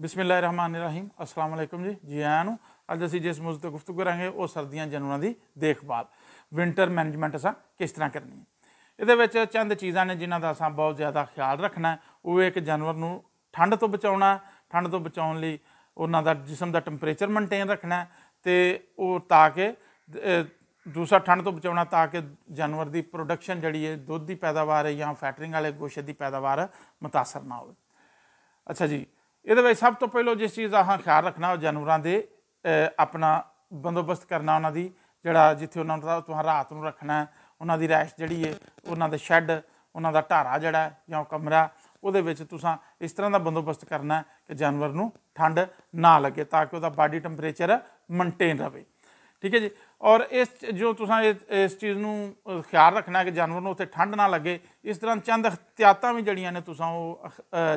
ਬਿਸਮਿਲ੍ਲਾਹਿਰਰਹਿਮਾਨਿਰਰਹੀਮ। ਅਸਲਾਮ ਅਲੈਕਮ ਜੀ। ਜੀ ਆਇਆਂ ਨੂੰ ਅੱਜ ਅਸੀਂ ਜਿਸ ਮੌਜੂ ਤੇ ਗੁਫ਼ਤਗੂ ਕਰਾਂਗੇ, ਉਹ ਸਰਦੀਆਂ ਜਾਨਵਰਾਂ ਦੀ ਦੇਖਭਾਲ ਵਿంటర్ ਮੈਨੇਜਮੈਂਟ ਅਸਾਂ ਕਿਸ ਤਰ੍ਹਾਂ ਕਰਨੀ ਹੈ। ਇਹਦੇ ਵਿੱਚ ਚੰਦ ਚੀਜ਼ਾਂ ਨੇ ਜਿਨ੍ਹਾਂ ਦਾ ਅਸਾਂ ਬਹੁਤ ਜ਼ਿਆਦਾ ਖਿਆਲ ਰੱਖਣਾ ਉਹ ਇੱਕ ਜਾਨਵਰ ਨੂੰ ਠੰਡ ਤੋਂ ਬਚਾਉਣਾ ਠੰਡ ਤੋਂ ਬਚਾਉਣ ਲਈ ਉਹਨਾਂ ਦਾ ਜਿਸਮ ਦਾ ਟੈਂਪਰੇਚਰ ਮੇਨਟੇਨ ਰੱਖਣਾ ਤੇ ਉਹ ਤਾਂ ਕਿ ਦੂਸਰਾ ਠੰਡ ਤੋਂ ਬਚਾਉਣਾ ਤਾਂ ਕਿ ਜਾਨਵਰ ਦੀ ਪ੍ਰੋਡਕਸ਼ਨ ਜਿਹੜੀ ਹੈ, ਦੁੱਧ ਦੀ ਪੈਦਾਵਾਰ ਹੈ ਜਾਂ ਫੈਟਰਿੰਗ ਵਾਲੇ ਗੋਸ਼ੇ ਦੀ ਪੈਦਾਵਾਰ ਮਤਾਸਰ ਨਾ ਹੋਵੇ। ਅੱਛਾ ਜੀ ਇਹਦੇ ਵਿੱਚ ਸਭ ਤੋਂ ਪਹਿਲਾਂ ਜਿਸ ਚੀਜ਼ ਦਾ ਹਾਂ ਖਿਆਲ ਰੱਖਣਾ, ਉਹ ਜਾਨਵਰਾਂ ਦੇ ਆਪਣਾ ਬੰਦੋਬਸਤ ਕਰਨਾ ਉਹਨਾਂ ਦੀ, ਜਿਹੜਾ ਜਿੱਥੇ ਉਹਨਾਂ ਦਾ ਤੁਹਾਨੂੰ ਰਾਤ ਨੂੰ ਰੱਖਣਾ ਉਹਨਾਂ ਦੀ ਰੈਸ਼ ਜਿਹੜੀ ਹੈ, ਉਹਨਾਂ ਦੇ ਸ਼ੈੱਡ, ਉਹਨਾਂ ਦਾ ਢਾਰਾ ਜਿਹੜਾ ਜਾਂ ਕਮਰਾ, ਉਹਦੇ ਵਿੱਚ ਤੁਸੀਂ ਇਸ ਤਰ੍ਹਾਂ ਦਾ ਬੰਦੋਬਸਤ ਕਰਨਾ ਕਿ ਜਾਨਵਰ ਨੂੰ ਠੰਡ ਨਾ ਲੱਗੇ, ਤਾਂ ਕਿ ਉਹਦਾ ਬਾਡੀ ਟੈਂਪਰੇਚਰ ਮੇਨਟੇਨ ਰਵੇ ਠੀਕ ਹੈ ਜੀ? ਔਰ ਇਸ ਜੋ ਤੁਸੀਂ ਇਸ ਚੀਜ਼ ਨੂੰ ਖਿਆਲ ਰੱਖਣਾ ਕਿ ਜਾਨਵਰ ਨੂੰ ਉੱਥੇ ਠੰਡ ਨਾ ਲੱਗੇ, ਇਸ ਤਰ੍ਹਾਂ ਚੰਦ ਇhtiyਾਤਾਂ ਵੀ ਜੜੀਆਂ ਨੇ ਤੁਸੀਂ ਉਹ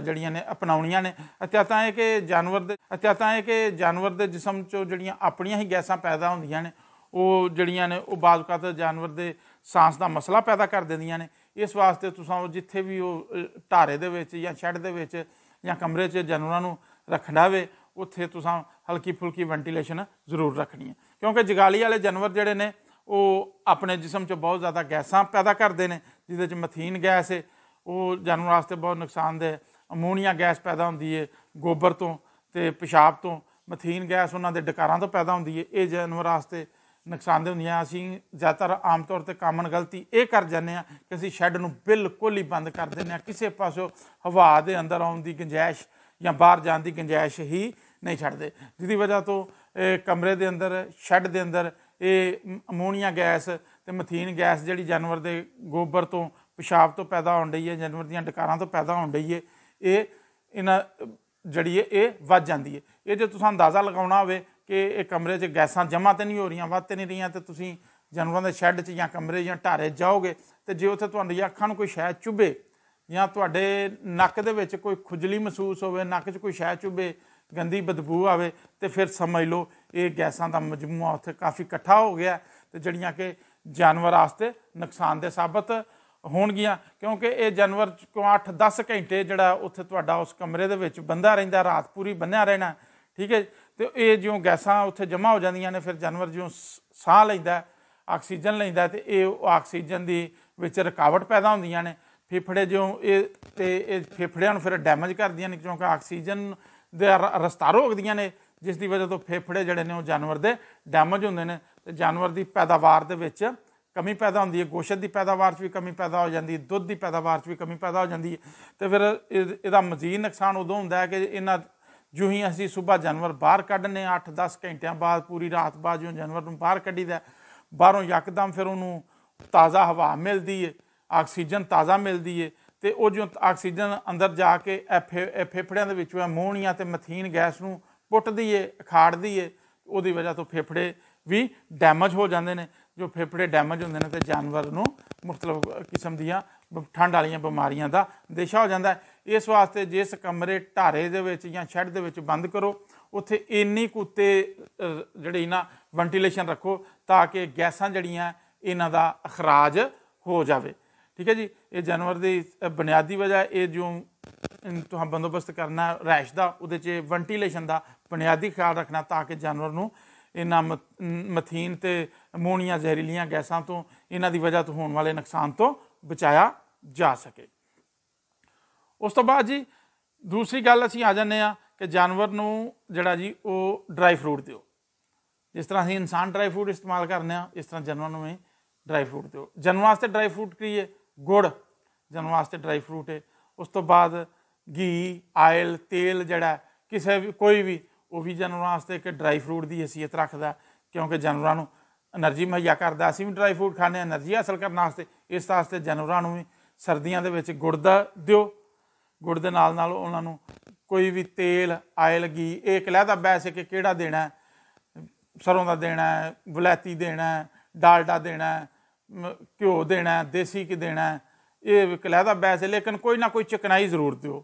ਜੜੀਆਂ ਨੇ ਅਪਣਾਉਣੀਆਂ ਨੇ। ਇhtiyਾਤਾਂ ਇਹ ਕਿ ਜਾਨਵਰ ਦੇ ਇhtiyਾਤਾਂ ਇਹ ਕਿ ਜਾਨਵਰ ਦੇ ਜਿਸਮ ਚੋਂ ਜਿਹੜੀਆਂ ਆਪਣੀਆਂ ਹੀ ਗੈਸਾਂ ਪੈਦਾ ਹੁੰਦੀਆਂ ਨੇ, ਉਹ ਜਿਹੜੀਆਂ ਨੇ, ਉਹ ਬਾਜ਼ੂਕਾਤ ਜਾਨਵਰ ਦੇ ਸਾਂਸ ਦਾ ਮਸਲਾ ਪੈਦਾ ਕਰ ਦਿੰਦੀਆਂ ਨੇ। ਇਸ ਵਾਸਤੇ ਤੁਸੀਂ ਉਹ ਜਿੱਥੇ ਵੀ ਉਹ ਢਾਰੇ ਦੇ ਵਿੱਚ ਜਾਂ ਸ਼ੈੱਡ ਦੇ ਵਿੱਚ ਜਾਂ ਕਮਰੇ 'ਚ ਜਾਨਵਰਾਂ ਨੂੰ ਰੱਖਣਾ ਵੇ। ਉੱਥੇ ਤੁਸੀਂ ਹਲਕੀ ਫੁਲਕੀ ਵੈਂਟੀਲੇਸ਼ਨ ਜ਼ਰੂਰ ਰੱਖਣੀ ਹੈ। ਕਿਉਂਕਿ ਜਗਾਲੀ ਵਾਲੇ ਜਾਨਵਰ ਜਿਹੜੇ ਨੇ, ਉਹ ਆਪਣੇ ਜਿਸਮ 'ਚ ਬਹੁਤ ਜ਼ਿਆਦਾ ਗੈਸਾਂ ਪੈਦਾ ਕਰਦੇ ਨੇ, ਜਿਹਦੇ 'ਚ ਮਥੀਨ ਗੈਸ ਹੈ ਉਹ ਜਾਨਵਰ ਵਾਸਤੇ ਬਹੁਤ ਨੁਕਸਾਨਦੇਹ ਅਮੋਨੀਆ ਗੈਸ ਪੈਦਾ ਹੁੰਦੀ ਹੈ ਗੋਬਰ ਤੋਂ ਤੇ ਪਿਸ਼ਾਬ ਤੋਂ। ਮਥੀਨ ਗੈਸ ਉਹਨਾਂ ਦੇ ਡਕਾਰਾਂ ਤੋਂ ਪੈਦਾ ਹੁੰਦੀ ਹੈ ਇਹ ਜਾਨਵਰ ਵਾਸਤੇ ਨੁਕਸਾਨਦੇਹ ਹੁੰਦੀਆਂ। ਅਸੀਂ ਜ਼ਿਆਦਾਤਰ ਆਮ ਤੌਰ ਤੇ ਕਾਮਨ ਗਲਤੀ ਇਹ ਕਰ ਜਾਂਦੇ ਆ ਕਿ ਅਸੀਂ ਸ਼ੈੱਡ ਨੂੰ ਬਿਲਕੁਲ ਹੀ ਬੰਦ ਕਰ ਦਿੰਦੇ ਆ ਕਿਸੇ ਪਾਸੋਂ ਹਵਾ ਦੇ ਅੰਦਰ ਆਉਣ ਦੀ ਗੁੰਜਾਇਸ਼ ਜਾਂ ਬਾਹਰ ਜਾਣ ਦੀ ਗੁੰਜਾਇਸ਼ ਹੀ ਨਹੀਂ ਛੱਡਦੇ। ਜਿਹਦੀ ਵਜ੍ਹਾ ਤੋਂ ਕਮਰੇ ਦੇ ਅੰਦਰ, ਸ਼ੈੱਡ ਦੇ ਅੰਦਰ ਇਹ ਅਮੋਨੀਆ ਗੈਸ ਤੇ ਮਥੀਨ ਗੈਸ ਜਿਹੜੀ ਜਾਨਵਰ ਦੇ ਗੋਬਰ ਤੋਂ ਪਿਸ਼ਾਬ ਤੋਂ ਪੈਦਾ ਹੋਣ ਰਹੀ ਹੈ, ਜਾਨਵਰ ਦੀਆਂ ਡਕਾਰਾਂ ਤੋਂ ਪੈਦਾ ਹੋਣ ਰਹੀ ਹੈ, ਇਹ ਇਹਨਾਂ, ਜਿਹੜੀ ਹੈ, ਇਹ ਵੱਧ ਜਾਂਦੀ ਹੈ। ਇਹ ਜੇ ਤੁਸੀਂ ਅੰਦਾਜ਼ਾ ਲਗਾਉਣਾ ਹੋਵੇ ਕਿ ਇਹ ਕਮਰੇ 'ਚ ਗੈਸਾਂ ਜਮ੍ਹਾਂ ਤੇ ਨਹੀਂ ਹੋ ਰਹੀਆਂ, ਵੱਧ ਤੇ ਨਹੀਂ ਰਹੀਆਂ, ਤੇ ਤੁਸੀਂ ਜਾਨਵਰਾਂ ਦੇ ਸ਼ੈੱਡ 'ਚ ਜਾਂ ਕਮਰੇ ਜਾਂ ਢਾਰੇ ਜਾਓਗੇ ਤੇ ਜੇ ਉੱਥੇ ਤੁਹਾਡੀ ਅੱਖਾਂ ਨੂੰ ਕੋਈ ਸ਼ੈ ਚੁੱਭੇ ਜਾਂ ਤੁਹਾਡੇ ਨੱਕ ਦੇ ਵਿੱਚ ਕੋਈ ਖੁਜਲੀ ਮਹਿਸੂਸ ਹੋਵੇ, ਨੱਕ 'ਚ ਕੋਈ ਸ਼ੈ ਚੁੱਭੇ ਗੰਦੀ ਬਦਬੂ ਆਵੇ ਤੇ ਫਿਰ ਸਮਝ ਲਓ, ਇਹ ਗੈਸਾਂ ਦਾ ਮਜਮੂਆ ਉੱਥੇ ਕਾਫੀ ਇਕੱਠਾ ਹੋ ਗਿਆ ਤੇ ਜਿਹੜੀਆਂ ਕਿ ਜਾਨਵਰ ਵਾਸਤੇ ਨੁਕਸਾਨਦੇ ਸਾਬਤ ਹੋਣਗੀਆਂ, ਕਿਉਂਕਿ ਇਹ ਜਾਨਵਰ ਕੋ 8-10 ਘੰਟੇ ਜਿਹੜਾ ਉੱਥੇ ਤੁਹਾਡਾ ਉਸ ਕਮਰੇ ਦੇ ਵਿੱਚ ਬੰਦਾ ਰਹਿੰਦਾ, ਰਾਤ ਪੂਰੀ ਬੰਨਿਆ ਰਹਿਣਾ, ਠੀਕ ਹੈ ਤੇ ਇਹ ਜਿਉਂ ਗੈਸਾਂ ਉੱਥੇ ਜਮ੍ਹਾਂ ਹੋ ਜਾਂਦੀਆਂ ਨੇ, ਫਿਰ ਜਾਨਵਰ ਜਿਉਂ ਸਾਹ ਲੈਂਦਾ, ਆਕਸੀਜਨ ਲੈਂਦਾ ਤੇ ਇਹ ਆਕਸੀਜਨ ਦੀ ਵਿੱਚ ਰੁਕਾਵਟ ਪੈਦਾ ਹੁੰਦੀਆਂ ਨੇ। ਫੇਫੜੇ ਜਿਉਂ ਇਹ ਤੇ ਇਹ ਫੇਫੜਿਆਂ ਨੂੰ ਫਿਰ ਡੈਮੇਜ ਕਰਦੀਆਂ ਨੇ, ਕਿਉਂਕਿ ਆਕਸੀਜਨ ਦੇ ਰਸਤਾ ਰੋਕਦੀਆਂ ਨੇ, ਜਿਸ ਦੀ ਵਜ੍ਹਾ ਤੋਂ ਫੇਫੜੇ ਜਿਹੜੇ ਨੇ ਉਹ ਜਾਨਵਰ ਦੇ ਡੈਮੇਜ ਹੁੰਦੇ ਨੇ। ਤੇ ਜਾਨਵਰ ਦੀ ਪੈਦਾਵਾਰ ਦੇ ਵਿੱਚ ਕਮੀ ਪੈਦਾ ਹੁੰਦੀ ਹੈ, ਗੋਸ਼ਤ ਦੀ ਪੈਦਾਵਾਰ 'ਚ ਵੀ ਕਮੀ ਪੈਦਾ ਹੋ ਜਾਂਦੀ ਹੈ, ਦੁੱਧ ਦੀ ਪੈਦਾਵਾਰ 'ਚ ਵੀ ਕਮੀ ਪੈਦਾ ਹੋ ਜਾਂਦੀ ਹੈ। ਤੇ ਫਿਰ ਇਹਦਾ ਮਜ਼ੀਦ ਨੁਕਸਾਨ ਉਦੋਂ ਹੁੰਦਾ ਹੈ ਕਿ ਇਹਨਾਂ ਜੋ ਹੀ ਅਸੀਂ ਸਵੇਰ ਜਾਨਵਰ ਬਾਹਰ ਕੱਢਨੇ 8-10 ਘੰਟਿਆਂ ਬਾਅਦ ਪੂਰੀ ਰਾਤ ਬਾਅਦ ਜੋ ਜਾਨਵਰ ਨੂੰ ਬਾਹਰ ਕੱਢੀਦਾ ਬਾਹਰੋਂ ਯਕਦਮ ਫਿਰ ਉਹਨੂੰ ਤਾਜ਼ਾ ਹਵਾ ਮਿਲਦੀ ਹੈ, ਆਕਸੀਜਨ ਤਾਜ਼ਾ ਮਿਲਦੀ ਹੈ ਤੇ ਉਹ ਜਿਉਂ ਆਕਸੀਜਨ ਅੰਦਰ ਜਾ ਕੇ ਫੇਫੜਿਆਂ ਦੇ ਵਿੱਚੋਂ ਅਮੋਨੀਆ ਤੇ ਮਥੀਨ ਗੈਸ ਨੂੰ ਪੁੱਟਦੀ ਏ ਖਾੜਦੀ ਏ ਉਹਦੀ ਵਜ੍ਹਾ ਤੋਂ ਫੇਫੜੇ ਵੀ ਡੈਮੇਜ ਹੋ ਜਾਂਦੇ ਨੇ। ਜੋ ਫੇਫੜੇ ਡੈਮੇਜ ਹੁੰਦੇ ਨੇ ਤੇ ਜਾਨਵਰ ਨੂੰ ਮੁxtਲਫ ਕਿਸਮ ਦੀਆਂ ਠੰਡ ਵਾਲੀਆਂ ਬਿਮਾਰੀਆਂ ਦਾ ਦੇਸ਼ਾ ਹੋ ਜਾਂਦਾ ਇਸ ਵਾਸਤੇ ਜਿਸ ਕਮਰੇ ਢਾਰੇ ਦੇ ਵਿੱਚ ਜਾਂ ਸ਼ੈੱਡ ਦੇ ਵਿੱਚ ਬੰਦ ਕਰੋ, ਉੱਥੇ ਇੰਨੀ ਕੁੱਤੇ ਜਿਹੜੀ ਨਾ ਵੈਂਟੀਲੇਸ਼ਨ ਰੱਖੋ ਤਾਂ ਕਿ ਗੈਸਾਂ ਜਿਹੜੀਆਂ, ਇਹਨਾਂ ਦਾ ਅਖਰਾਜ ਹੋ ਜਾਵੇ। ਠੀਕ ਹੈ ਜੀ? ਇਹ ਜਾਨਵਰ ਦੀ ਬੁਨਿਆਦੀ ਵਜ੍ਹਾ ਇਹ ਜੋ ਤੁਹਾਂ ਬੰਦੋਬਸਤ ਕਰਨਾ ਰੈਸ਼ ਦਾ, ਉਹਦੇ 'ਚ ਵੈਂਟੀਲੇਸ਼ਨ ਦਾ ਬੁਨਿਆਦੀ ਖਿਆਲ ਰੱਖਣਾ ਤਾਂ ਕਿ ਜਾਨਵਰ ਨੂੰ ਇਹਨਾਂ ਮਥੀਨ ਤੇ ਅਮੋਨੀਆ ਜ਼ਹਿਰੀਲੀਆਂ ਗੈਸਾਂ ਤੋਂ, ਇਹਨਾਂ ਦੀ ਵਜ੍ਹਾ ਤੋਂ ਹੋਣ ਵਾਲੇ ਨੁਕਸਾਨ ਤੋਂ ਬਚਾਇਆ ਜਾ ਸਕੇ। ਉਸ ਤੋਂ ਬਾਅਦ ਜੀ, ਦੂਸਰੀ ਗੱਲ ਅਸੀਂ ਆ ਜਾਂਦੇ ਆ ਕਿ ਜਾਨਵਰ ਨੂੰ ਜਿਹੜਾ ਜੀ, ਉਹ ਡਰਾਈ ਫਰੂਟ ਦਿਓ। ਜਿਸ ਤਰ੍ਹਾਂ ਅਸੀਂ ਇਨਸਾਨ ਡਰਾਈ ਫਰੂਟ ਇਸਤੇਮਾਲ ਕਰਨੇ ਆ ਇਸ ਤਰ੍ਹਾਂ ਜਾਨਵਰ ਨੂੰ ਵੀ ਡਰਾਈ ਫਰੂਟ ਦਿਓ। ਜਾਨਵਰ ਵਾਸਤੇ ਡਰਾਈ ਫਰੂਟ ਕੀ ਹੈ? ਗੁੜ ਜਨਮ ਵਾਸਤੇ ਡਰਾਈ ਫਰੂਟ ਹੈ ਉਸ ਤੋਂ ਬਾਅਦ ਘੀ, ਆਇਲ, ਤੇਲ ਜਿਹੜਾ ਕਿਸੇ ਵੀ, ਕੋਈ ਵੀ, ਉਹ ਵੀ ਜਾਨਵਰਾਂ ਵਾਸਤੇ ਇੱਕ ਡਰਾਈ ਫਰੂਟ ਦੀ ਹیثیت ਰੱਖਦਾ ਕਿਉਂਕਿ ਜਾਨਵਰਾਂ ਨੂੰ એનર્ਜੀ ਮਹੱਈਆ ਕਰਦਾ ਅਸੀਂ ਵੀ ਡਰਾਈ ਫਰੂਟ ਖਾਂਦੇ ਹਾਂ એનર્ਜੀ ਹਾਸਲ ਕਰਨ ਵਾਸਤੇ, ਇਸ ਵਾਸਤੇ ਜਾਨਵਰਾਂ ਨੂੰ ਵੀ ਸਰਦੀਆਂ ਦੇ ਵਿੱਚ ਗੁੜ ਦਾ ਦਿਓ। ਗੁੜ ਦੇ ਨਾਲ ਨਾਲ ਉਹਨਾਂ ਨੂੰ ਕੋਈ ਵੀ ਤੇਲ, ਆਇਲ ਗੀ ਇਹ ਇੱਕ ਲਹਿਦਾ ਬੈਸ ਕਿ ਕਿਹੜਾ ਦੇਣਾ ਸਰੋਂ ਦਾ ਦੇਣਾ ਵਲੈਤੀ ਦੇਣਾ ਡਾਲਡਾ ਦੇਣਾ ਘਿਓ ਦੇਣਾ, ਦੇਸੀ ਕਿ ਦੇਣਾ, ਇਹ ਕਲਹਿਦਾ ਬੈਸ ਲੇਕਿਨ ਕੋਈ ਨਾ ਕੋਈ ਚਿਕਨਾਈ ਜ਼ਰੂਰ ਦਿਓ।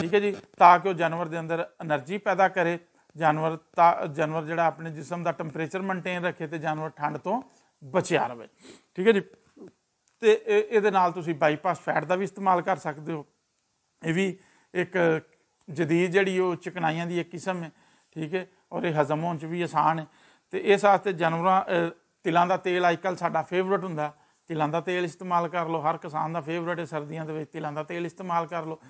ਠੀਕ ਹੈ ਜੀ? ਤਾਂ ਕਿ ਉਹ ਜਾਨਵਰ ਦੇ ਅੰਦਰ એનર્ਜੀ ਪੈਦਾ ਕਰੇ। ਜਾਨਵਰ ਜਾਨਵਰ ਜਿਹੜਾ ਆਪਣੇ ਜਿਸਮ ਦਾ ਟੈਂਪਰੇਚਰ ਮੇਨਟੇਨ ਰੱਖੇ ਤੇ ਜਾਨਵਰ ਠੰਡ ਤੋਂ ਬਚਿਆ ਰਹੇ ਠੀਕ ਹੈ ਜੀ? ਤੇ ਇਹਦੇ ਨਾਲ ਤੁਸੀਂ ਬਾਈਪਾਸ ਫੈਟ ਦਾ ਵੀ ਇਸਤੇਮਾਲ ਕਰ ਸਕਦੇ ਹੋ। ਇਹ ਵੀ ਇੱਕ ਜਦੀਦ ਜਿਹੜੀ ਉਹ ਚਕਨਾਈਆਂ ਦੀ ਇੱਕ ਕਿਸਮ ਹੈ। ਠੀਕ ਹੈ? ਔਰ ਇਹ ਹਜ਼ਮ ਹੋਣ ਚ ਵੀ ਆਸਾਨ ਹੈ। ਤੇ ਇਸ ਵਾਸਤੇ ਜਾਨਵਰਾਂ ਤਿਲਾਂ ਦਾ ਤੇਲ ਅੱਜਕੱਲ ਸਾਡਾ ਫੇਵਰਟ ਹੁੰਦਾ। ਤਿਲਾਂ ਦਾ ਤੇਲ ਇਸਤੇਮਾਲ ਕਰ ਲਓ, ਹਰ ਕਿਸਾਨ ਦਾ ਫੇਵਰਟ ਹੈ ਸਰਦੀਆਂ ਦੇ ਵਿੱਚ, ਤਿਲਾਂ ਦਾ ਤੇਲ ਇਸਤੇਮਾਲ ਕਰ ਲਓ।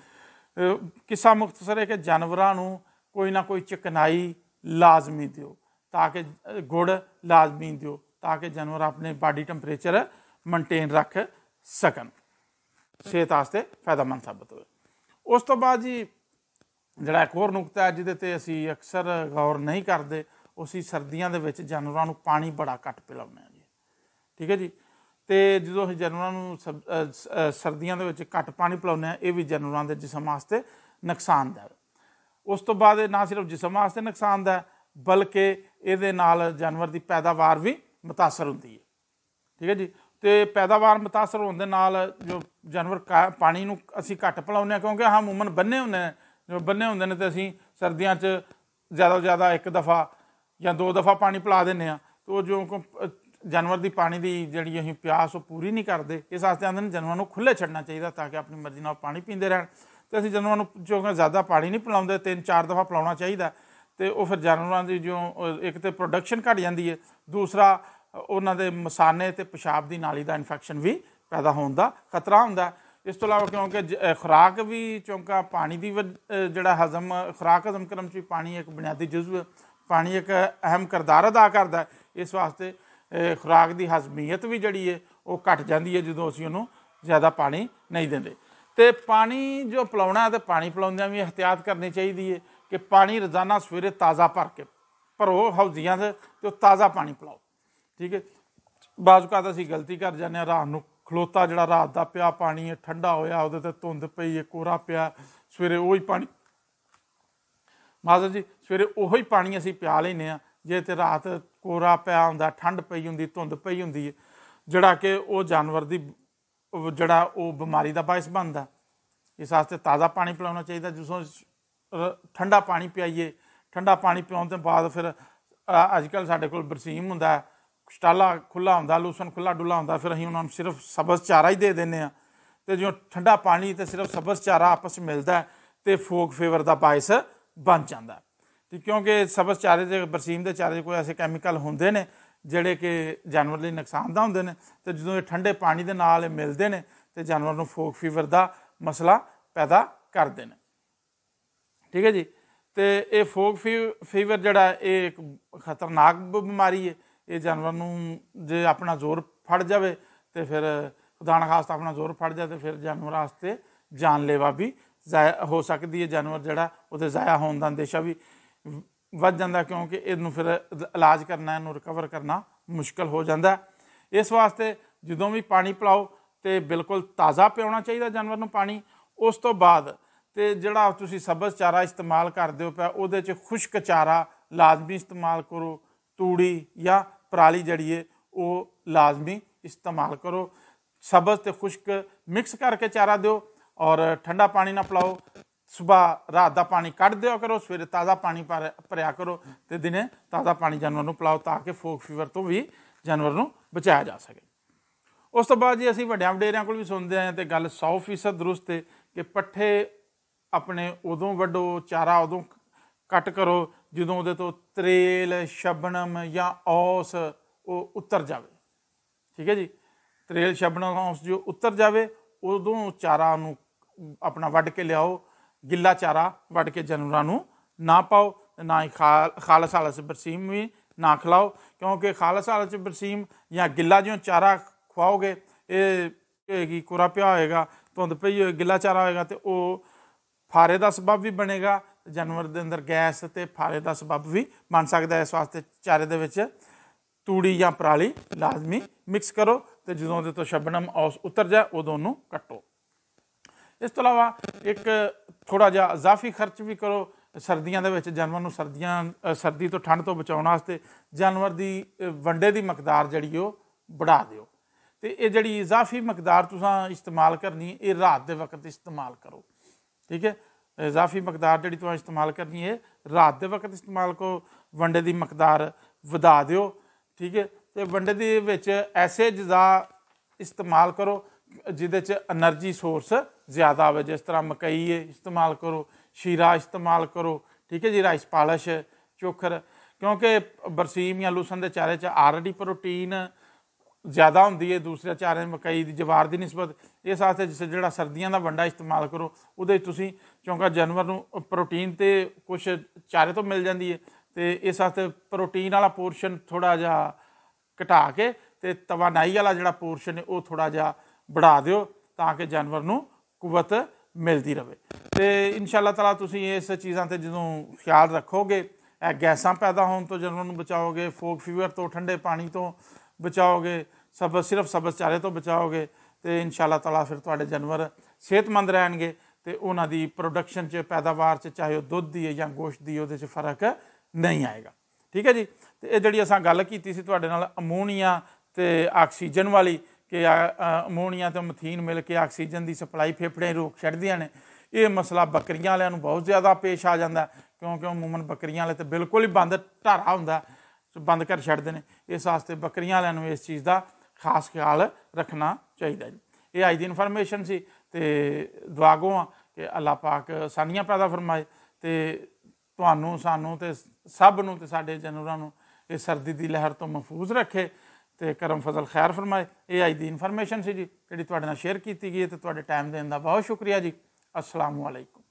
ਕਿੱਸਾ ਮੁਖਤਸਰ ਹੈ ਕਿ ਜਾਨਵਰਾਂ ਨੂੰ ਕੋਈ ਨਾ ਕੋਈ ਚਿਕਨਾਈ ਲਾਜ਼ਮੀ ਦਿਓ, ਤਾਂ ਕਿ ਗੁੜ ਲਾਜ਼ਮੀ ਦਿਓ, ਤਾਂ ਕਿ ਜਾਨਵਰ ਆਪਣੇ ਬਾਡੀ ਟੈਂਪਰੇਚਰ ਮੇਨਟੇਨ ਰੱਖ ਸਕਣ। ਸਿਹਤ ਵਾਸਤੇ ਫਾਇਦਾਮੰਦ ਸਾਬਤ ਹੋਵੇ ਉਸ ਤੋਂ ਬਾਅਦ ਜੀ, ਜਿਹੜਾ ਇੱਕ ਹੋਰ ਨੁਕਤਾ ਹੈ, ਜਿਹਦੇ ਤੇ ਅਸੀਂ ਅਕਸਰ ਗੌਰ ਨਹੀਂ ਕਰਦੇ ਉਹ ਅਸੀਂ ਸਰਦੀਆਂ ਦੇ ਵਿੱਚ ਜਾਨਵਰਾਂ ਨੂੰ ਪਾਣੀ ਬੜਾ ਘੱਟ ਪਿਲਾਉਂਦੇ ਹਾਂ ਜੀ। ਠੀਕ ਹੈ ਜੀ? ਤੇ ਜਦੋਂ ਅਸੀਂ ਜਾਨਵਰਾਂ ਨੂੰ ਸਬ- ਸਰਦੀਆਂ ਦੇ ਵਿੱਚ ਘੱਟ ਪਾਣੀ ਪਿਲਾਉਂਦੇ ਹਾਂ, ਇਹ ਵੀ ਜਾਨਵਰਾਂ ਦੇ ਜਿਸਮ ਵਾਸਤੇ ਨੁਕਸਾਨਦਾਇਕ ਉਸ ਤੋਂ ਬਾਅਦ ਇਹ ਨਾ ਸਿਰਫ ਜਿਸਮ ਵਾਸਤੇ ਨੁਕਸਾਨਦਾਇਕ ਹੈ, ਬਲਕਿ ਇਹਦੇ ਨਾਲ ਜਾਨਵਰ ਦੀ ਪੈਦਾਵਾਰ ਵੀ ਮੁਤਾਸਰ ਹੁੰਦੀ ਹੈ। ਠੀਕ ਹੈ ਜੀ? ਤੇ ਪੈਦਾਵਾਰ ਮੁਤਾਸਰ ਹੋਣ ਦੇ ਨਾਲ ਜੋ ਜਾਨਵਰ ਕਾ- ਪਾਣੀ ਨੂੰ ਅਸੀਂ ਘੱਟ ਪਿਲਾਉਂਦੇ ਹਾਂ, ਕਿਉਂਕਿ ਹਾਂ ਅਮੂਮਨ ਬੰਨੇ ਹੁੰਦੇ ਨੇ ਜੋ ਬੰਨੇ ਹੁੰਦੇ ਨੇ ਤੇ ਅਸੀਂ ਸਰਦੀਆਂ 'ਚ ਜ਼ਿਆਦਾ ਤੋਂ ਜ਼ਿਆਦਾ ਇੱਕ ਦਫਾ ਜਾਂ ਦੋ ਦਫਾ ਪਾਣੀ ਪਿਲਾ ਦਿੰਦੇ ਆ ਤੇ ਉਹ ਜੋ ਕੋ- ਜਾਨਵਰ ਦੀ ਪਾਣੀ ਦੀ ਜਿਹੜੀ ਅਸੀਂ ਪਿਆਸ ਉਹ ਪੂਰੀ ਨਹੀਂ ਕਰਦੇ, ਇਸ ਵਾਸਤੇ ਆਂਦੇ ਨੇ ਜਾਨਵਰਾਂ ਨੂੰ ਖੁੱਲੇ ਛੱਡਣਾ ਚਾਹੀਦਾ ਤਾਂ ਕਿ ਆਪਣੀ ਮਰਜ਼ੀ ਨਾਲ ਪਾਣੀ ਪੀਂਦੇ ਰਹਿਣ। ਤੇ ਅਸੀਂ ਜਾਨਵਰਾਂ ਨੂੰ ਜੋ ਕਿ ਜ਼ਿਆਦਾ ਪਾਣੀ ਨਹੀਂ ਪਿਲਾਉਂਦੇ, ਤਿੰਨ ਚਾਰ ਦਫਾ ਪਿਲਾਉਣਾ ਚਾਹੀਦਾ। ਤੇ ਉਹ ਫਿਰ ਜਾਨਵਰਾਂ ਦੀ ਜੋ ਇੱਕ ਤੇ ਪ੍ਰੋਡਕਸ਼ਨ ਘਟ ਜਾਂਦੀ ਹੈ, ਦੂਸਰਾ ਉਹਨਾਂ ਦੇ ਮਸਾਨੇ ਤੇ ਪਿਸ਼ਾਬ ਦੀ ਨਾਲੀ ਦਾ ਇਨਫੈਕਸ਼ਨ ਵੀ ਪੈਦਾ ਹੋਣ ਦਾ ਖਤਰਾ ਹੁੰਦਾ। ਇਸ ਤੋਂ ਇਲਾਵਾ ਕਿਉਂਕਿ ਜ- ਖੁਰਾਕ ਵੀ ਚੌਂਕਾ ਪਾਣੀ ਦੀ ਵਜ- ਜਿਹੜਾ ਹਜ਼ਮ, ਖੁਰਾਕ ਹਜ਼ਮ ਕਰਨ ਚ ਵੀ ਪਾਣੀ ਇੱਕ ਬੁਨਿਆਦੀ ਜਜ਼ੂ ਪਾਣੀ ਇੱਕ ਅਹਿਮ ਕਿਰਦਾਰ ਅਦਾ ਕਰਦਾ ਇਸ ਵਾਸਤੇ ਖੁਰਾਕ ਦੀ ਹਜ਼ਮੀਅਤ ਵੀ ਜਿਹੜੀ ਹੈ, ਉਹ ਘਟ ਜਾਂਦੀ ਹੈ ਜਦੋਂ ਅਸੀਂ ਉਹਨੂੰ ਜ਼ਿਆਦਾ ਪਾਣੀ ਨਹੀਂ ਦਿੰਦੇ। ਤੇ ਪਾਣੀ ਜੋ ਪਿਲਾਉਣਾ ਹੈ, ਤੇ ਪਾਣੀ ਪਿਲਾਉਂਦਿਆਂ ਵੀ ਇhtiyat ਕਰਨੀ ਚਾਹੀਦੀ ਹੈ ਕਿ ਪਾਣੀ ਰੋਜ਼ਾਨਾ ਸਵੇਰੇ ਤਾਜ਼ਾ ਭਰ ਕੇ ਭਰੋ ਹੌਜ਼ੀਆਂ ਦੇ ਤੇ ਉਹ ਤਾਜ਼ਾ ਪਾਣੀ ਪਿਲਾਓ। ਠੀਕ ਹੈ? ਬਾਜ਼ੂ ਕਾ ਅਸੀਂ ਗਲਤੀ ਕਰ ਜਾਂਦੇ ਹਾਂ, ਰਾਤ ਨੂੰ ਖਲੋਤਾ ਜਿਹੜਾ ਰਾਤ ਦਾ ਪਿਆ, ਪਾਣੀ ਹੈ ਠੰਡਾ ਹੋਇਆ, ਉਹਦੇ ਤੇ ਧੁੰਦ ਪਈ ਹੈ ਕੋਰਾ ਪਿਆ, ਸਵੇਰੇ ਉਹੀ ਪਾਣੀ। ਮਾਜ਼ਰ ਜੀ ਸਵੇਰੇ ਹੀ ਪਾਣੀ ਅਸੀਂ ਪਿਆ ਲੈਨੇ ਆ ਜੇ ਤੇ ਰਾਤ ਕੋਰਾ ਪਿਆ ਹੁੰਦਾ ਠੰਡ ਪਈ ਹੁੰਦੀ ਧੁੰਦ ਪਈ ਹੁੰਦੀ ਹੈ ਜਿਹੜਾ ਕਿ ਉਹ ਜਾਨਵਰ ਦੀ ਜਿਹੜਾ ਉਹ ਬਿਮਾਰੀ ਦਾ ਬਾਇਸ ਬਣਦਾ। ਇਸ ਵਾਸਤੇ ਤਾਜ਼ਾ ਪਾਣੀ ਪਿਲਾਉਣਾ ਚਾਹੀਦਾ। ਜਿਸੋਂ ਠੰਡਾ ਪਾਣੀ ਪਿਆਈਏ ਠੰਡਾ ਪਾਣੀ ਪਿਉਣ ਤੋਂ ਬਾਅਦ ਫਿਰ ਅੱਜ ਕੱਲ ਸਾਡੇ ਕੋਲ ਬਰਸੀਮ ਹੁੰਦਾ ਹੈ, ਸਟਾਲਾ ਖੁੱਲਾ ਹੁੰਦਾ ਲੂਸਨ ਖੁੱਲਾ ਡੁੱਲਾ ਹੁੰਦਾ ਫਿਰ ਅਸੀਂ ਉਹਨਾਂ ਨੂੰ ਸਿਰਫ ਸਬਜ਼ ਚਾਰਾ ਹੀ ਦੇ ਦਿੰਦੇ ਆ ਤੇ ਜੋ ਠੰਡਾ ਪਾਣੀ ਤੇ ਸਿਰਫ ਸਬਜ਼ ਚਾਰਾ ਆਪਸ ਵਿੱਚ ਮਿਲਦਾ ਹੈ ਤੇ ਫੋਕ ਫੇਵਰ ਦਾ ਬਾਇਸ ਬਣ ਜਾਂਦਾ ਤੇ ਕਿਉਂਕਿ ਸਬਜ਼ ਚਾਰੇ ਦੇ, ਬਰਸੀਮ ਦੇ ਚਾਰੇ 'ਚ ਕੋਈ ਐਸੇ ਕੈਮੀਕਲ ਹੁੰਦੇ ਨੇ, ਜਿਹੜੇ ਕਿ ਜਾਨਵਰ ਲਈ ਨੁਕਸਾਨਦਾ ਹੁੰਦੇ ਨੇ, ਤੇ ਜਦੋਂ ਇਹ ਠੰਡੇ ਪਾਣੀ ਦੇ ਨਾਲ ਇਹ ਮਿਲਦੇ ਨੇ, ਤੇ ਜਾਨਵਰ ਨੂੰ ਫੋਕ ਫੀਵਰ ਦਾ ਮਸਲਾ ਪੈਦਾ ਕਰਦੇ ਨੇ। ਠੀਕ ਹੈ ਜੀ? ਤੇ ਇਹ ਫੋਕ ਫੀਵਰ ਜਿਹੜਾ ਇਹ ਇੱਕ ਖਤਰਨਾਕ ਬ- ਬਿਮਾਰੀ ਹੈ। ਇਹ ਜਾਨਵਰ ਨੂੰ ਜੇ ਆਪਣਾ ਜ਼ੋਰ ਫੜ ਜਾਵੇ, ਤੇ ਫਿਰ ਖੁਦਾ ਨਾ ਖਾਸਤਾ ਆਪਣਾ ਜ਼ੋਰ ਫੜ ਜਾਵੇ, ਤੇ ਫਿਰ ਜਾਨਵਰ ਵਾਸਤੇ ਜਾਨਲੇਵਾ ਵੀ ਜ਼ਾਇਆ, ਹੋ ਸਕਦੀ ਹੈ। ਜਾਨਵਰ ਜਿਹੜਾ, ਉਹਦੇ ਜ਼ਾਇਆ ਹੋਣ ਦਾ ਅੰਦੇਸ਼ਾ ਵੀ ਵੱਧ ਜਾਂਦਾ ਕਿਉਂਕਿ ਇਹਨੂੰ ਫਿਰ ਇਲਾਜ ਕਰਨਾ, ਇਹਨੂੰ ਰਿਕਵਰ ਕਰਨਾ ਮੁਸ਼ਕਲ ਹੋ ਜਾਂਦਾ ਇਸ ਵਾਸਤੇ ਜਦੋਂ ਵੀ ਪਾਣੀ ਪਿਲਾਓ ਤੇ ਬਿਲਕੁਲ ਤਾਜ਼ਾ ਪਿਆਉਣਾ ਚਾਹੀਦਾ ਜਾਨਵਰ ਨੂੰ ਪਾਣੀ। ਉਸ ਤੋਂ ਬਾਅਦ ਤੇ ਜਿਹੜਾ ਤੁਸੀਂ ਸਬਜ਼ ਚਾਰਾ ਇਸਤੇਮਾਲ ਕਰਦੇ ਹੋ ਪਿਆ, ਉਹਦੇ 'ਚ ਖੁਸ਼ਕ ਚਾਰਾ ਲਾਜ਼ਮੀ ਇਸਤੇਮਾਲ ਕਰੋ। ਤੂੜੀ ਜਾਂ ਪਰਾਲੀ ਜਿਹੜੀ ਹੈ ਉਹ ਲਾਜ਼ਮੀ ਇਸਤੇਮਾਲ ਕਰੋ। ਸਬਜ਼ ਤੇ ਖੁਸ਼ਕ ਮਿਕਸ ਕਰਕੇ ਚਾਰਾ ਦਿਓ ਔਰ ਠੰਡਾ ਪਾਣੀ ਨਾ ਪਿਲਾਓ। ਸਵੇਰ ਰਾਤ ਦਾ ਪਾਣੀ ਕੱਢ ਦਿਓ ਕਰੋ, ਸਵੇਰੇ ਤਾਜ਼ਾ ਪਾਣੀ ਭਰ- ਭਰਿਆ ਕਰੋ ਤੇ ਦਿਨੇ ਤਾਜ਼ਾ ਪਾਣੀ ਜਾਨਵਰ ਨੂੰ ਪਿਲਾਓ ਤਾਂ ਕਿ ਫੋਕ ਫੀਵਰ ਤੋਂ ਵੀ ਜਾਨਵਰ ਨੂੰ ਬਚਾਇਆ ਜਾ ਸਕੇ। ਉਸ ਤੋਂ ਬਾਅਦ ਜੀ ਅਸੀਂ ਵੱਡਿਆਂ ਵਡੇਰਿਆਂ ਕੋਲ ਵੀ ਸੁਣਦੇ ਆਏ ਤੇ ਗੱਲ 100% ਦਰੁਸਤ ਹੈ ਕਿ ਪੱਠੇ ਆਪਣੇ ਉਦੋਂ ਵੱਡੋ ਚਾਰਾ ਉਦੋਂ ਕੱਟ ਕਰੋ ਜਦੋਂ ਉਹਦੇ ਤੋਂ ਤਰੇਲ, ਸ਼ਬਨਮ ਜਾਂ ਔਸ ਉਹ ਉਤਰ ਜਾਵੇ। ਠੀਕ ਹੈ ਜੀ? ਤਰੇਲ, ਸ਼ਬਨਮ, ਔਸ ਜੋ ਉੱਤਰ ਜਾਵੇ, ਉਦੋਂ ਚਾਰਾ ਨੂੰ ਆਪਣਾ ਵੱਢ ਕੇ ਲਿਆਓ ਗਿੱਲਾ ਚਾਰਾ ਵੱਢ ਕੇ ਜਾਨਵਰਾਂ ਨੂੰ ਨਾ ਪਾਓ, ਨਾ ਹੀ ਖਾਲ- ਖਾਲਸ ਹਾਲਤ ਬਰਸੀਮ ਵੀ ਨਾ ਖਿਲਾਓ, ਕਿਉਂਕਿ ਖਾਲਸ ਹਾਲਤ ਬਰਸੀਮ ਜਾਂ ਗਿੱਲਾ ਜਿਉਂ ਚਾਰਾ ਖਵਾਓਗੇ, ਇਹ ਹੋਏਗੀ ਕੋਰਾ ਪਿਆ ਹੋਏਗਾ, ਧੁੰਦ ਪਈ ਹੋਏ, ਗਿੱਲਾ ਚਾਰਾ ਹੋਏਗਾ ਤੇ ਉਹ ਫਾਰੇ ਦਾ ਸਬਬ ਵੀ ਬਣੇਗਾ, ਜਾਨਵਰ ਦੇ ਅੰਦਰ ਗੈਸ ਤੇ ਫਾਰੇ ਦਾ ਸਬਬ ਵੀ ਬਣ ਸਕਦਾ ਹੈ। ਇਸ ਵਾਸਤੇ ਚਾਰੇ ਦੇ ਵਿੱਚ ਤੂੜੀ ਜਾਂ ਪਰਾਲੀ ਲਾਜ਼ਮੀ ਮਿਕਸ ਕਰੋ ਤੇ ਜਦੋਂ ਦੇ ਤੋਂ ਸ਼ਬਨਮ ਔਸ ਉਤਰ ਜਾ ਉਦੋਂ ਉਹਨੂੰ ਕੱਟੋ। ਇਸ ਤੋਂ ਇਲਾਵਾ ਇੱਕ ਥੋੜਾ ਜਿਹਾ ਇਜ਼ਾਫੀ ਖਰਚ ਵੀ ਕਰੋ ਸਰਦੀਆਂ ਦੇ ਵਿੱਚ, ਜਾਨਵਰ ਨੂੰ ਸਰਦੀਆਂ ਸਰਦੀ ਤੋਂ ਠੰਡ ਤੋਂ ਬਚਾਉਣ ਵਾਸਤੇ ਜਾਨਵਰ ਦੀ ਵੰਡੇ ਦੀ ਮਕਦਾਰ ਜਿਹੜੀ ਉਹ ਵਧਾ ਦਿਓ। ਤੇ ਇਹ ਜਿਹੜੀ ਇਜ਼ਾਫੀ ਮਕਦਾਰ ਤੁਸੀਂ ਇਸਤੇਮਾਲ ਕਰਨੀ ਇਹ ਰਾਤ ਦੇ ਵਕਤ ਇਸਤੇਮਾਲ ਕਰੋ। ਠੀਕ ਹੈ? ਇਜ਼ਾਫੀ ਮਕਦਾਰ ਜਿਹੜੀ ਤੁਸੀਂ ਇਸਤੇਮਾਲ ਕਰਨੀ ਹੈ, ਰਾਤ ਦੇ ਵਕਤ ਇਸਤੇਮਾਲ ਕਰੋ, ਵੰਡੇ ਦੀ ਮਕਦਾਰ ਵਧਾ ਦਿਓ। ਠੀਕ ਹੈ? ਤੇ ਵੰਡੇ ਦੇ ਵਿੱਚ ਐਸੇ ਜਜ਼ਾ ਇਸਤੇਮਾਲ ਕਰੋ ਜਿਹਦੇ ਚ એનર્ਜੀ ਸੋਰਸ ਜ਼ਿਆਦਾ ਹੋਵੇ ਜਿਸ ਤਰ੍ਹਾਂ ਮਕਈ ਇਸਤੇਮਾਲ ਕਰੋ, ਸ਼ੀਰਾ ਇਸਤੇਮਾਲ ਕਰੋ, ਠੀਕ ਹੈ ਜੀ ਰਾਈਸ ਪਾਲਿਸ਼, ਚੋਖਰ, ਕਿਉਂਕਿ ਬਰਸੀਮ ਜਾਂ ਲੂਸਨ ਦੇ ਚਾਰੇ ਚ ਆਲਰੇਡੀ ਪ੍ਰੋਟੀਨ ਜ਼ਿਆਦਾ ਹੁੰਦੀ ਹੈ, ਦੂਸਰੇ ਚਾਰੇ ਮਕਈ ਦੀ ਜਵਾਰ ਦੀ ਨਿਸਬਤ, ਇਸ ਵਾਸਤੇ ਜਿਸ ਜਿਹੜਾ ਸਰਦੀਆਂ ਦਾ ਵੰਡਾ ਇਸਤੇਮਾਲ ਕਰੋ, ਉਹਦੇ ਤੁਸੀਂ ਕਿਉਂਕਿ ਜਾਨਵਰ ਨੂੰ ਪ੍ਰੋਟੀਨ ਤੇ ਕੁਝ ਚਾਰੇ ਤੋਂ ਮਿਲ ਜਾਂਦੀ ਹੈ ਤੇ ਇਸ ਵਾਸਤੇ ਪ੍ਰੋਟੀਨ ਵਾਲਾ ਪੋਰਸ਼ਨ ਥੋੜਾ ਜਿਹਾ ਘਟਾ ਕੇ ਤੇ ਤਵਾਨਾਈ ਵਾਲਾ ਜਿਹੜਾ ਪੋਰਸ਼ਨ ਹੈ ਉਹ ਥੋੜਾ ਜਿਹਾ ਬੜਾ ਦਿਓ ਤਾਂ ਕਿ ਜਾਨਵਰ ਨੂੰ ਕੁਵਤ ਮਿਲਦੀ ਰਹੇ ਤੇ ਇਨਸ਼ਾਅੱਲਾ ਤਾਲਾ ਤੁਸੀਂ ਇਸ ਚੀਜ਼ਾਂ ਤੇ ਜਦੋਂ ਖਿਆਲ ਰੱਖੋਗੇ, ਇਹ ਗੈਸਾਂ ਪੈਦਾ ਹੋਣ ਤੋਂ ਜਾਨਵਰ ਨੂੰ ਬਚਾਓਗੇ ਫੋਕ ਫੀਵਰ ਤੋਂ, ਠੰਡੇ ਪਾਣੀ ਤੋਂ ਬਚਾਓਗੇ ਸਭ ਸਿਰਫ ਸਬਜ਼ ਚਾਰੇ ਤੋਂ ਬਚਾਓਗੇ, ਤੇ ਇਨਸ਼ਾਅੱਲਾ ਤਾਲਾ ਫਿਰ ਤੁਹਾਡੇ ਜਾਨਵਰ ਸਿਹਤਮੰਦ ਰਹਿਣਗੇ ਤੇ ਉਹਨਾਂ ਦੀ ਪ੍ਰੋਡਕਸ਼ਨ 'ਚ, ਪੈਦਾਵਾਰ 'ਚ, ਚਾਹੇ ਉਹ ਦੁੱਧ ਦੀ ਹੈ ਜਾਂ ਗੋਸ਼ਤ ਦੀ, ਉਹਦੇ 'ਚ ਫ਼ਰਕ ਨਹੀਂ ਆਏਗਾ। ਠੀਕ ਹੈ ਜੀ? ਤੇ ਇਹ ਜਿਹੜੀ ਅਸਾਂ ਗੱਲ ਕੀਤੀ ਸੀ ਤੁਹਾਡੇ ਨਾਲ, ਅਮੋਨੀਆ ਤੇ ਆਕਸੀਜਨ ਵਾਲੀ ਕਿ ਅਮੋਨੀਆ ਤੇ ਮਥੀਨ ਮਿਲ ਕੇ ਆਕਸੀਜਨ ਦੀ ਸਪਲਾਈ ਫੇਫੜੇ ਰੋਕ ਛੱਡਦੀਆਂ ਨੇ। ਇਹ ਮਸਲਾ ਬੱਕਰੀਆਂ ਵਾਲਿਆਂ ਨੂੰ ਬਹੁਤ ਜ਼ਿਆਦਾ ਪੇਸ਼ ਆ ਜਾਂਦਾ, ਕਿਉਂਕਿ ਉਮੂਮਨ ਬੱਕਰੀਆਂ ਵਾਲੇ ਤੇ ਬਿਲਕੁਲ ਹੀ ਬੰਦ ਢਾਰਾ ਹੁੰਦਾ, ਬੰਦ ਕਰ ਛੱਡਦੇ ਨੇ। ਇਸ ਵਾਸਤੇ ਬੱਕਰੀਆਂ ਵਾਲਿਆਂ ਨੂੰ ਇਸ ਚੀਜ਼ ਦਾ ਖਾਸ ਖਿਆਲ ਰੱਖਣਾ ਚਾਹੀਦਾ ਜੀ। ਇਹ ਅੱਜ ਦੀ ਇਨਫੋਰਮੇਸ਼ਨ ਸੀ ਤੇ ਦੁਆਗੋ ਆ ਕਿ ਅੱਲਾਹ ਪਾਕ ਸਾਨੀਆਂ ਪੈਦਾ ਫਰਮਾਏ ਤੇ ਤੁਹਾਨੂੰ, ਸਾਨੂੰ ਤੇ ਸਭ ਨੂੰ ਤੇ ਸਾਡੇ ਜਾਨਵਰਾਂ ਨੂੰ ਇਹ ਸਰਦੀ ਦੀ ਲਹਿਰ ਤੋਂ ਮਹਿਫੂਜ਼ ਰੱਖੇ। ਤੇ ਕਰਮ ਫਜ਼ਲ ਖੈਰ ਫਰਮਾਏ। ਇਹ ਅੱਜ ਦੀ ਇਨਫੋਰਮੇਸ਼ਨ ਸੀ ਜੀ, ਜਿਹੜੀ ਤੁਹਾਡੇ ਨਾਲ ਸ਼ੇਅਰ ਕੀਤੀ ਗਈ ਹੈ ਤੇ ਤੁਹਾਡੇ ਟਾਈਮ ਦੇਣ ਦਾ ਬਹੁਤ ਸ਼ੁਕਰੀਆ ਜੀ। ਅਸਲਾਮੁ ਅਲੈਕੁਮ